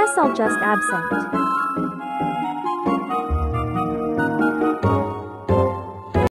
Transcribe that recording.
guess I'll just absent.